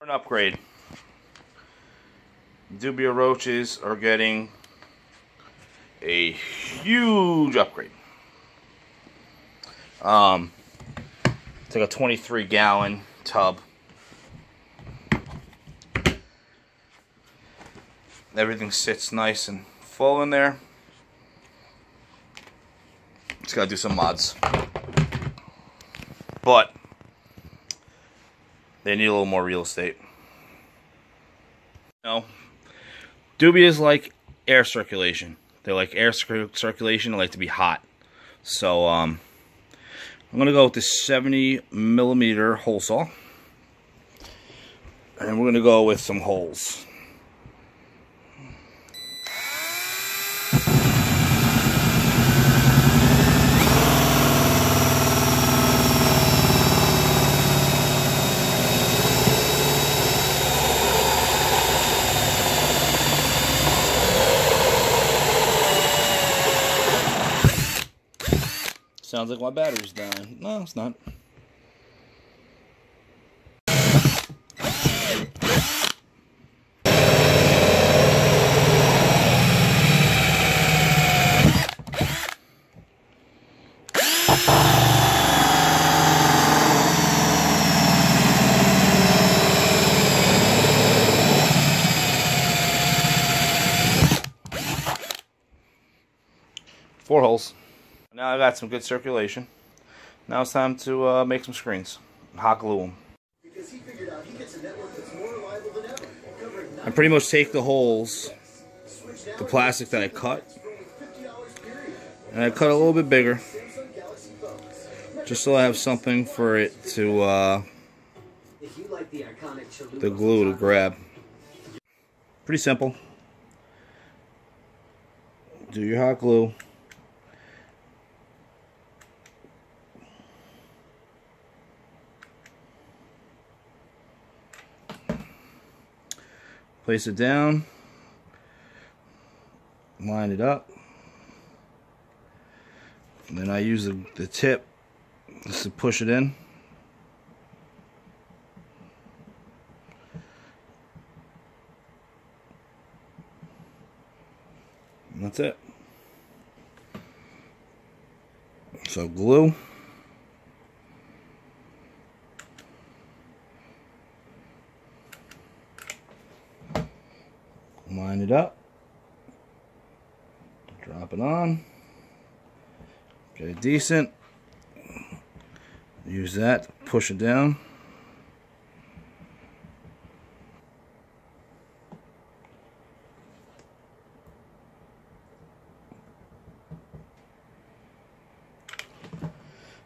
an upgrade. Dubia roaches are getting a huge upgrade. Um, it's like a 23 gallon tub. Everything sits nice and full in there. Just gotta do some mods. But they need a little more real estate. No. Dubias like air circulation. They like air circulation. They like to be hot. So, um, I'm going to go with this 70 millimeter hole saw. And we're going to go with some holes. Sounds like my battery's dying. No, it's not. Four holes. Now I got some good circulation. Now it's time to uh, make some screens. Hot glue them. I pretty much take the holes, the plastic that I cut, and I cut a little bit bigger, just so I have something for it to, uh, the glue to grab. Pretty simple. Do your hot glue. Place it down. Line it up. And then I use the, the tip just to push it in. And that's it. So glue. line it up, on, it decent, use that, push it down.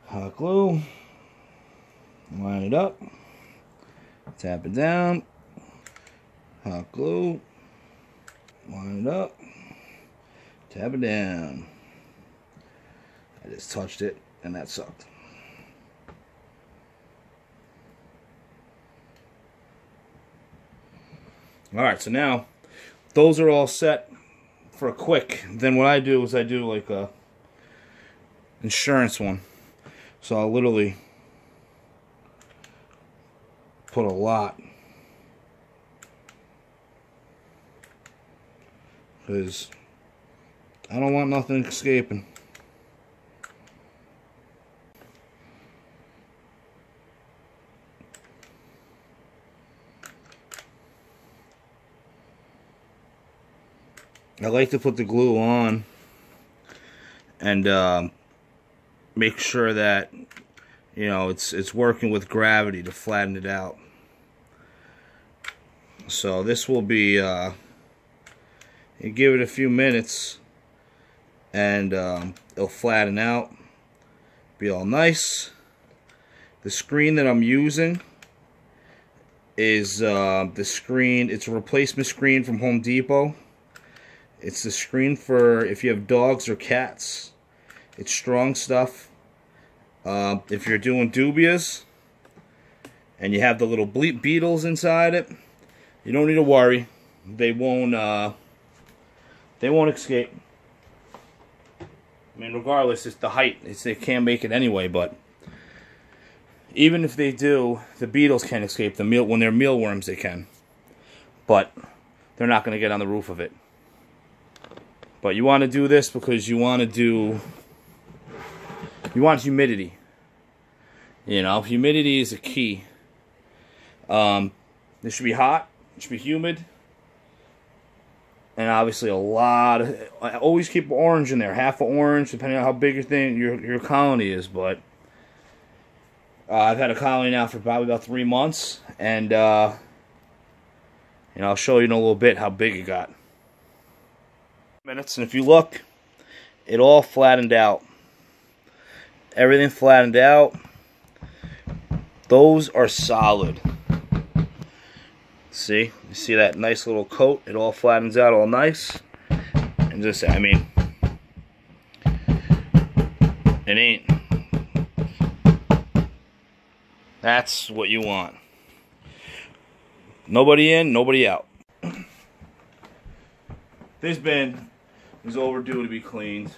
Hot glue, line it up, tap it down, hot glue, line it up, tap it down. I just touched it and that sucked. Alright, so now those are all set for a quick. Then what I do is I do like a insurance one. So I'll literally put a lot Because I don't want nothing escaping. I like to put the glue on and um, make sure that you know it's it's working with gravity to flatten it out. So this will be uh, you give it a few minutes and um, it'll flatten out be all nice. The screen that I'm using is uh, the screen it's a replacement screen from Home Depot. It's the screen for if you have dogs or cats. It's strong stuff. Uh, if you're doing dubias and you have the little bleep beetles inside it you don't need to worry. They won't uh, they won't escape. Mean, regardless, it's the height. It's, they can't make it anyway, but even if they do, the beetles can't escape. The meal when they're mealworms, they can, but they're not going to get on the roof of it. But you want to do this because you want to do you want humidity. You know, humidity is a key. Um, this should be hot. It should be humid. And obviously a lot of I always keep orange in there, half an orange, depending on how big your thing your your colony is. But uh, I've had a colony now for probably about three months, and uh, and I'll show you in a little bit how big it got. Minutes, and if you look, it all flattened out. Everything flattened out. Those are solid. See? You see that nice little coat? It all flattens out all nice. And just, I mean, it ain't. That's what you want. Nobody in, nobody out. This bin is overdue to be cleaned.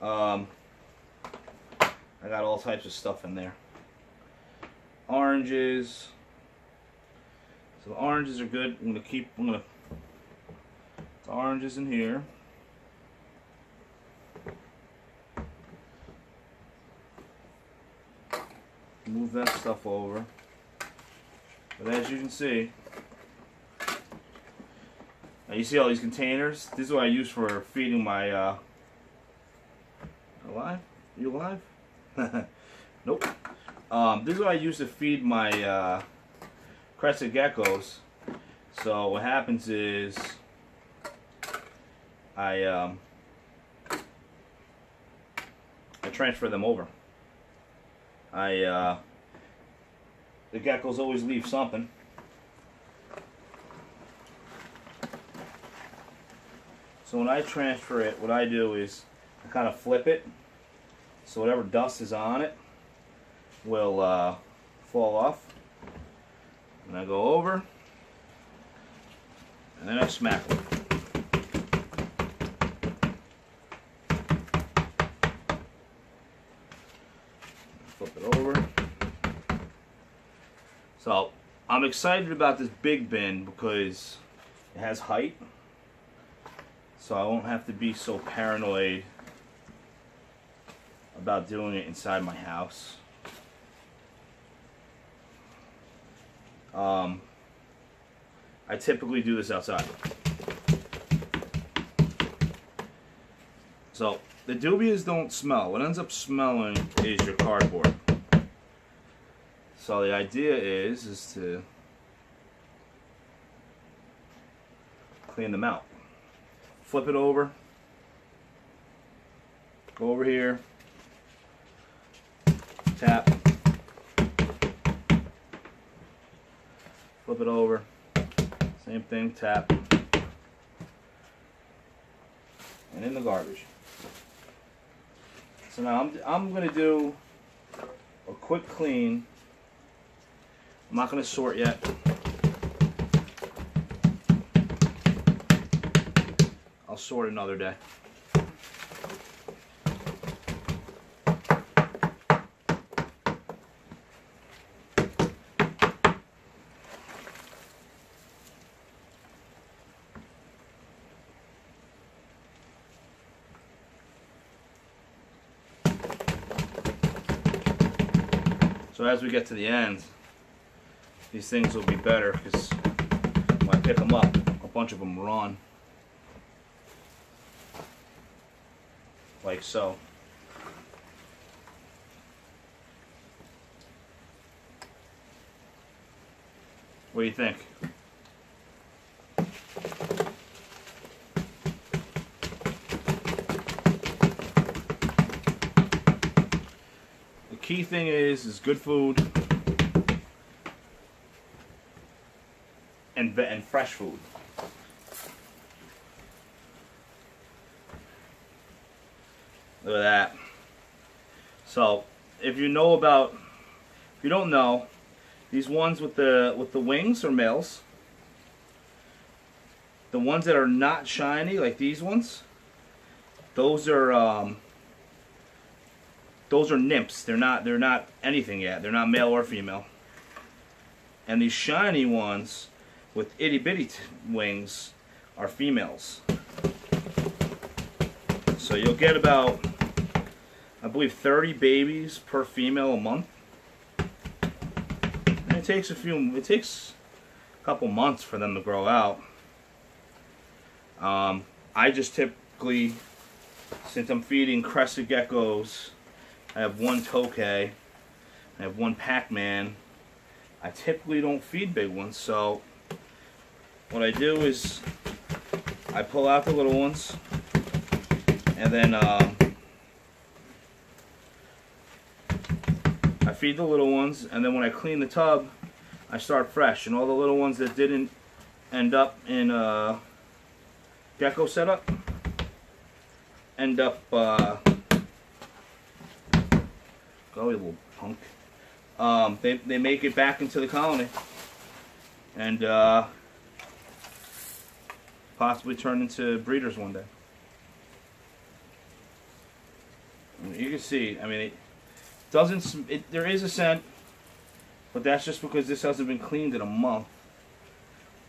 Um, I got all types of stuff in there. Oranges. So the oranges are good. I'm gonna keep. I'm gonna. The oranges in here. Move that stuff over. But as you can see, you see all these containers. This is what I use for feeding my. Uh, alive? You alive? nope. Um, this is what I use to feed my uh, crested geckos. So what happens is I um, I transfer them over. I uh, the geckos always leave something. So when I transfer it, what I do is I kind of flip it so whatever dust is on it will uh, fall off. And I go over, and then I smack it. Flip it over. So I'm excited about this big bin because it has height. So I won't have to be so paranoid about doing it inside my house. Um, I typically do this outside. So, the dubias don't smell. What ends up smelling is your cardboard. So the idea is, is to clean them out. Flip it over. Go over here tap, flip it over, same thing, tap, and in the garbage. So now I'm, I'm going to do a quick clean. I'm not going to sort yet. I'll sort another day. So as we get to the end, these things will be better because when I pick them up, a bunch of them run. Like so. What do you think? Key thing is is good food and and fresh food. Look at that. So, if you know about, if you don't know, these ones with the with the wings are males. The ones that are not shiny, like these ones, those are um, those are nymphs. They're not they're not anything yet. They're not male or female. And these shiny ones with itty bitty wings are females. So you'll get about, I believe, 30 babies per female a month. And it takes a few, it takes a couple months for them to grow out. Um, I just typically, since I'm feeding crested geckos, I have one tokay, I have one Pac-Man. I typically don't feed big ones, so what I do is I pull out the little ones and then um, I feed the little ones and then when I clean the tub I start fresh and all the little ones that didn't end up in a gecko setup end up uh, you little punk um, they, they make it back into the colony and uh, possibly turn into breeders one day. You can see, I mean, it doesn't, it, there is a scent, but that's just because this hasn't been cleaned in a month.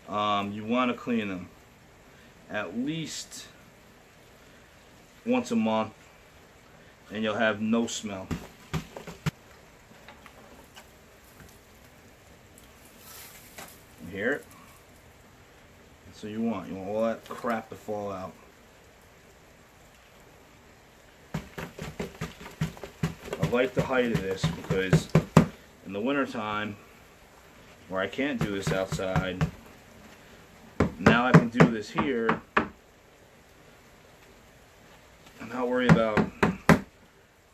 Um, you want to clean them at least once a month, and you'll have no smell. Hear it? So you want, you want all that crap to fall out. I like the height of this because in the wintertime where I can't do this outside, now I can do this here and not worry about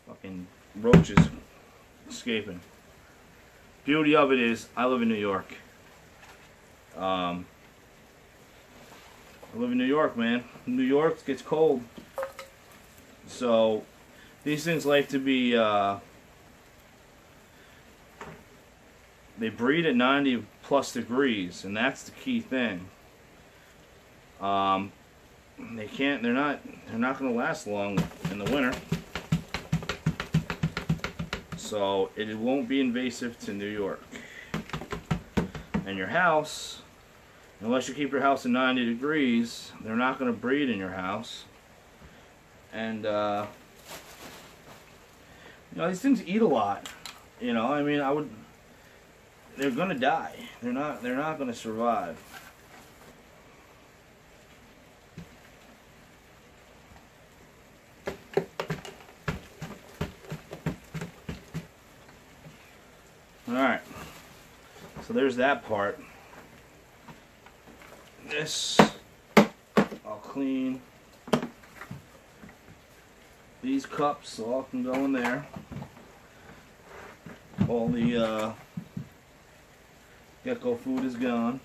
fucking roaches escaping. Beauty of it is I live in New York. Um, I live in New York, man. New York gets cold. So, these things like to be, uh, they breed at 90 plus degrees, and that's the key thing. Um, they can't, they're not, they're not going to last long in the winter. So, it won't be invasive to New York. And your house unless you keep your house at 90 degrees, they're not going to breed in your house. And, uh, you know, these things eat a lot. You know, I mean, I would, they're going to die. They're not, they're not going to survive. Alright, so there's that part this. I'll clean. These cups so all can go in there. All the uh, gecko food is gone.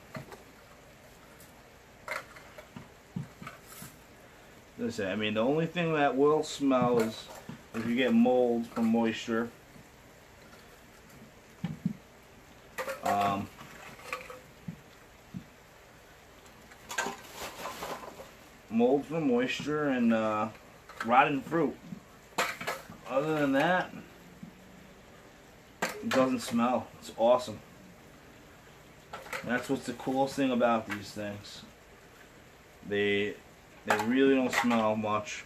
This I mean the only thing that will smell is if you get mold from moisture um, from moisture and uh, rotten fruit. Other than that, it doesn't smell. It's awesome. That's what's the coolest thing about these things. They they really don't smell much.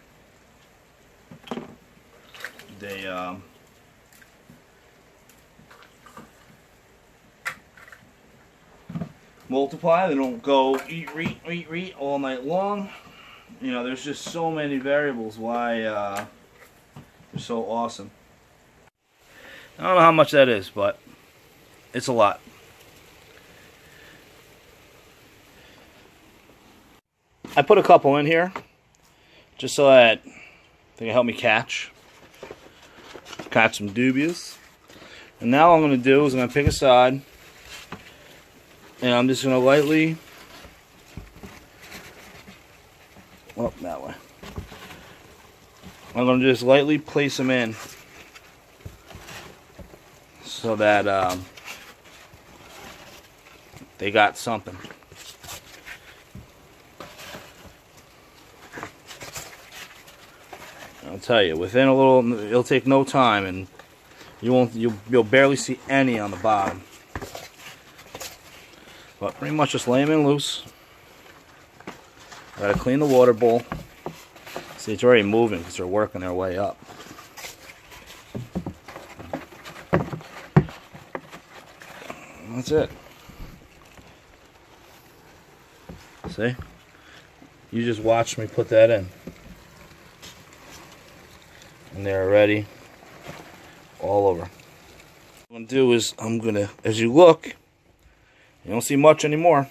They um, multiply. They don't go eat, eat, eat, eat all night long you know, there's just so many variables why uh, they're so awesome. I don't know how much that is, but it's a lot. I put a couple in here just so that they can help me catch catch some dubias. And now I'm going to do is I'm going to pick a side and I'm just going to lightly Oh, that way. I'm going to just lightly place them in so that um, they got something. I'll tell you, within a little, it'll take no time, and you won't, you'll, you'll barely see any on the bottom. But pretty much just lay them in loose. Gotta clean the water bowl. See, it's already moving because they're working their way up. That's it. See? You just watched me put that in. And they're ready all over. What I'm going to do is I'm going to, as you look, you don't see much anymore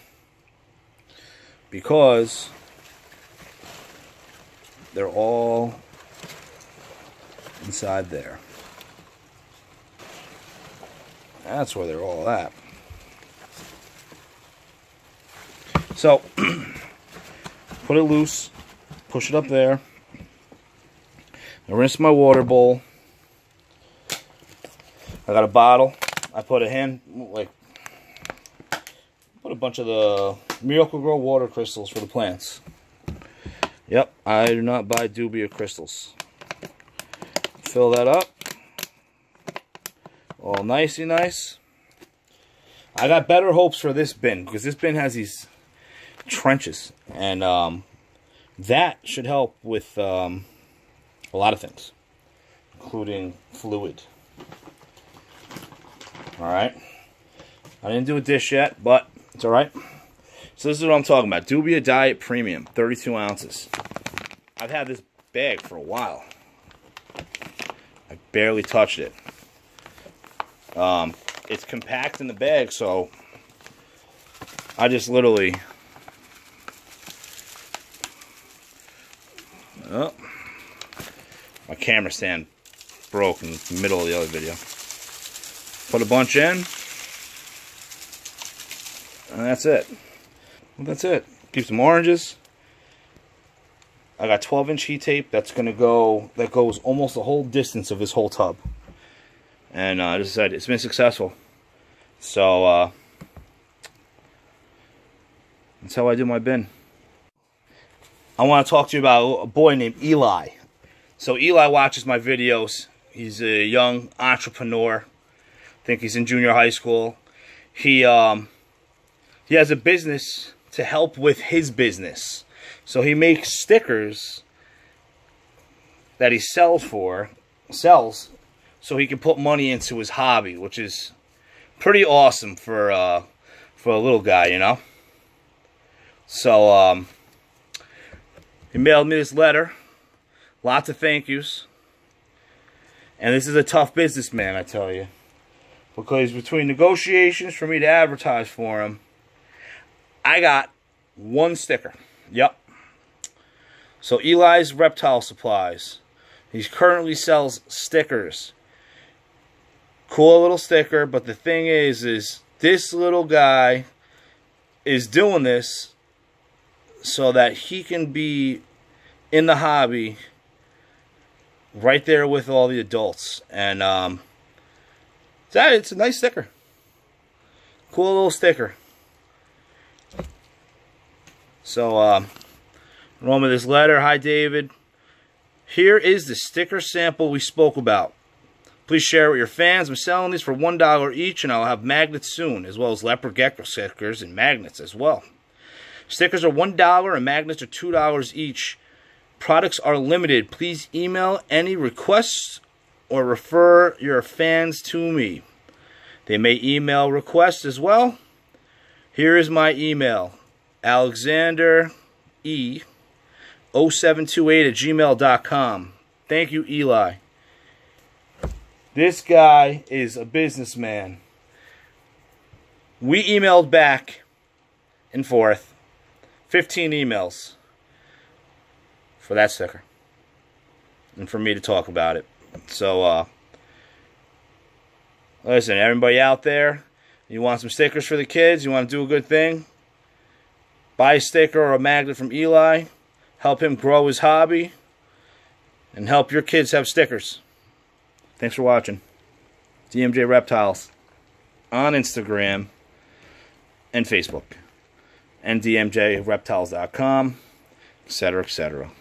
because they're all inside there. That's where they're all at. So, put it loose, push it up there. I rinse my water bowl. I got a bottle. I put a hand, like, put a bunch of the Miracle-Gro water crystals for the plants. Yep, I do not buy Dubia crystals. Fill that up. All nicey nice. I got better hopes for this bin because this bin has these trenches and um, that should help with um, a lot of things including fluid alright I didn't do a dish yet but it's alright so this is what I'm talking about. Dubia Diet Premium, 32 ounces. I've had this bag for a while. I barely touched it. Um, it's compact in the bag, so I just literally... Oh, my camera stand broke in the middle of the other video. Put a bunch in, and that's it. Well, that's it. Keep some oranges. I got 12 inch heat tape that's going to go, that goes almost the whole distance of this whole tub. And uh, as I said, it's been successful. So, uh, that's how I do my bin. I want to talk to you about a boy named Eli. So Eli watches my videos. He's a young entrepreneur. I think he's in junior high school. He um, he has a business to help with his business. So he makes stickers that he sells for, sells, so he can put money into his hobby, which is pretty awesome for uh, for a little guy, you know. So um, he mailed me this letter, lots of thank yous, and this is a tough businessman, I tell you, because between negotiations for me to advertise for him I got one sticker. Yep. So Eli's Reptile Supplies. He currently sells stickers. Cool little sticker, but the thing is, is this little guy is doing this so that he can be in the hobby right there with all the adults. And um, it's a nice sticker. Cool little sticker. So, uh, wrong with this letter. Hi, David. Here is the sticker sample we spoke about. Please share it with your fans. I'm selling these for $1 each, and I'll have magnets soon, as well as leopard gecko stickers and magnets as well. Stickers are $1 and magnets are $2 each. Products are limited. Please email any requests or refer your fans to me. They may email requests as well. Here is my email Alexander E. 0728 at gmail.com. Thank you, Eli. This guy is a businessman. We emailed back and forth 15 emails for that sticker and for me to talk about it. So, uh, listen, everybody out there, you want some stickers for the kids, you want to do a good thing, buy a sticker or a magnet from Eli, help him grow his hobby, and help your kids have stickers. Thanks for watching. DMJ Reptiles on Instagram and Facebook, and DMJReptiles.com, etc., etc.